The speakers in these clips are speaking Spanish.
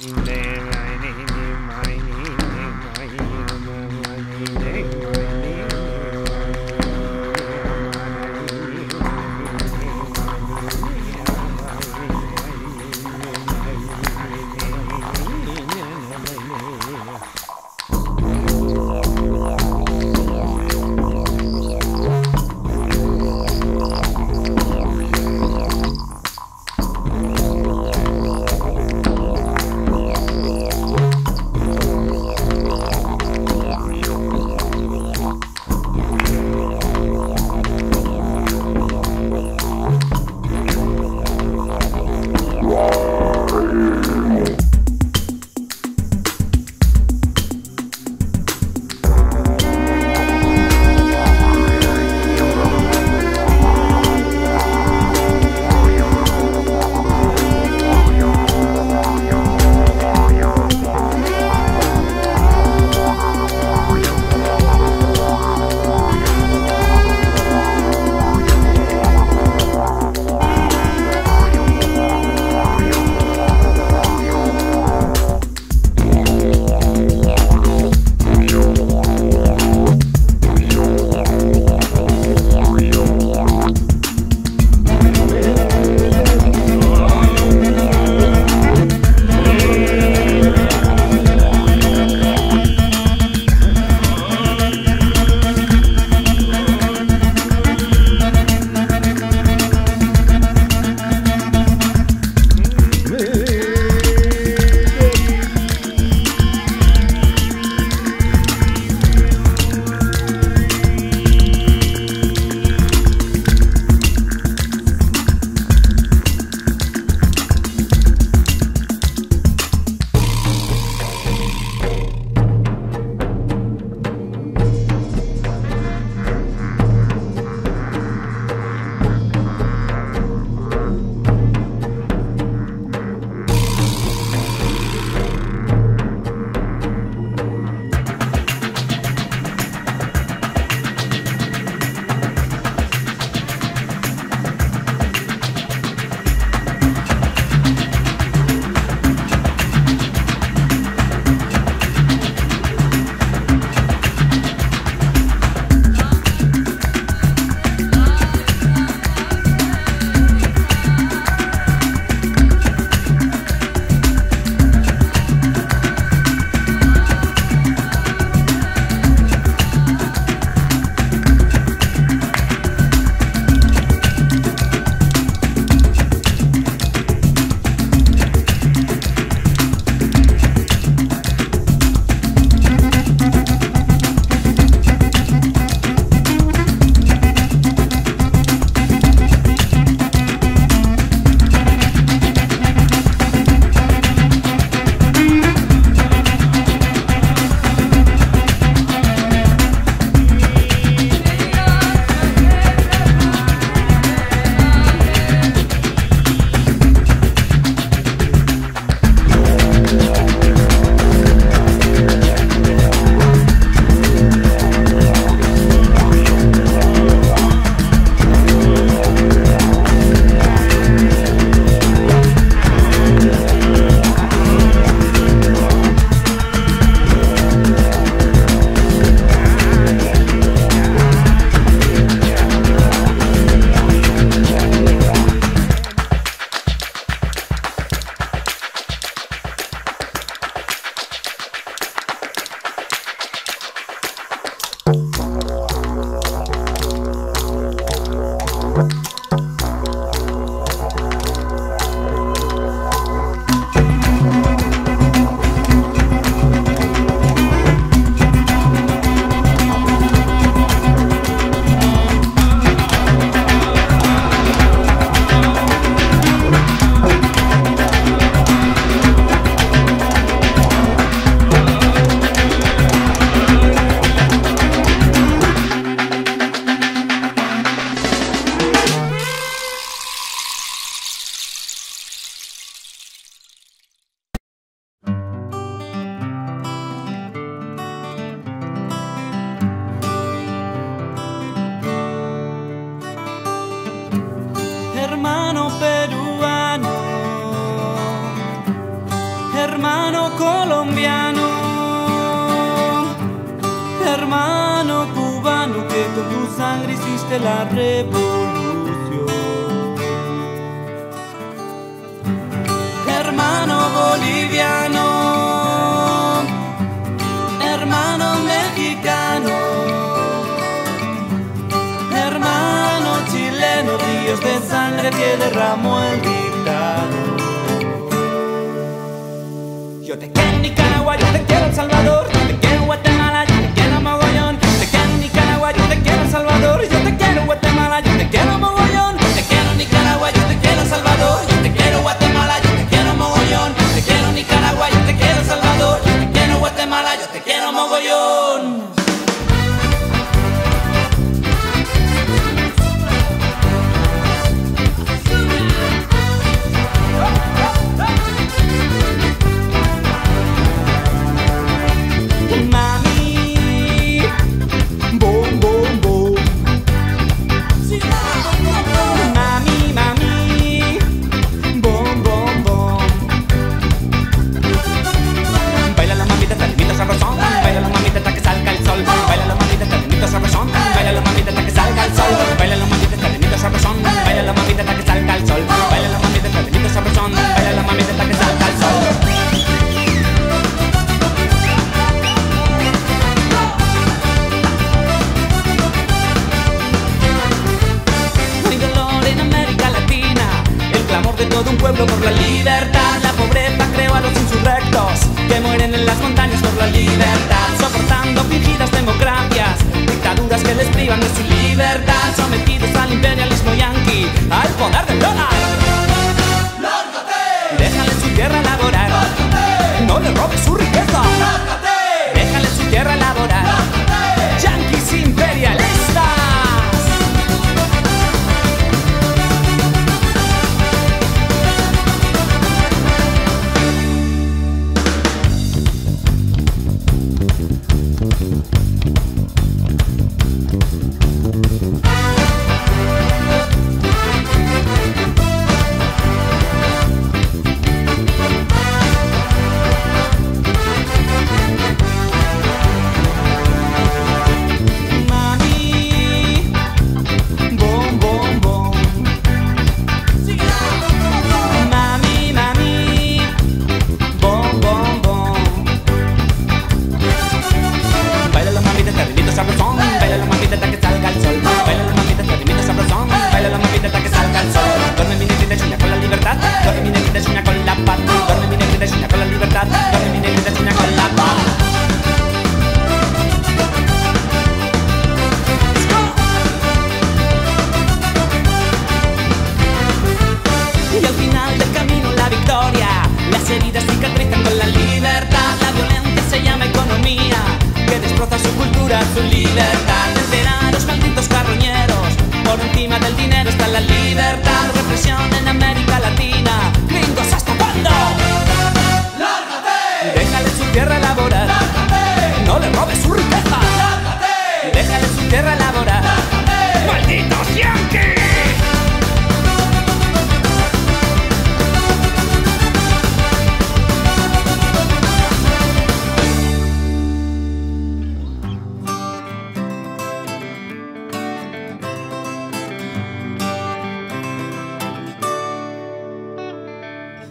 Mm, man. sangre hiciste la revolución. Hermano boliviano, hermano mexicano, hermano chileno, ríos de sangre que derramó el dictador. Yo te quiero Nicaragua, yo te quiero en Salvador. Baila la mamita, está lindito sabrosón. Baila la mamita hasta que salga el sol. Baila la mamita, está lindito sabrosón. Baila la mamita hasta que salga el sol. de todo un pueblo por la libertad. La pobreza creó a los insurrectos que mueren en las montañas por la libertad que les privan de su libertad, sometidos al imperialismo yanqui, al poder del dólar. ¡Lárgate! Déjale su tierra laboral. ¡Lárgate! No le robes su riqueza. ¡Lárgate!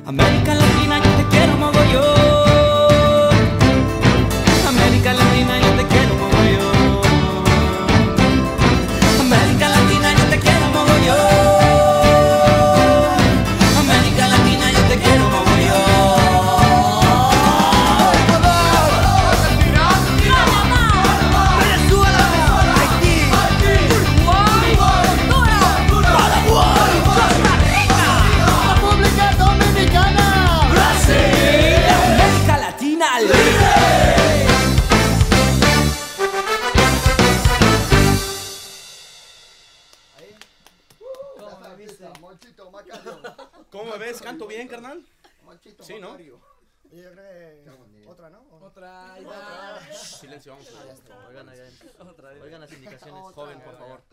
América Latina, yo te quiero mogollón. Sí, ¿no? Otra, ¿no? Otra. otra. Silencio, vamos. Oigan las indicaciones, joven, por favor.